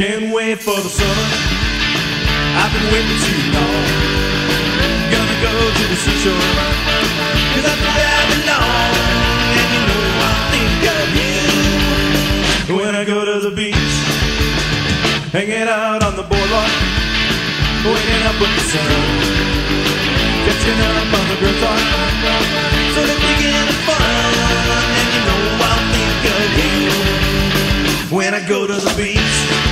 Can't wait for the summer. I've been waiting too long. Gonna go to the seashore. Cause that's where I belong. And you know I think of you. When I go to the beach. Hanging out on the boardwalk. Waking up with the sun. Catching up on the girl talk. So let's begin the fun. And you know I'll think of you. When I go to the beach.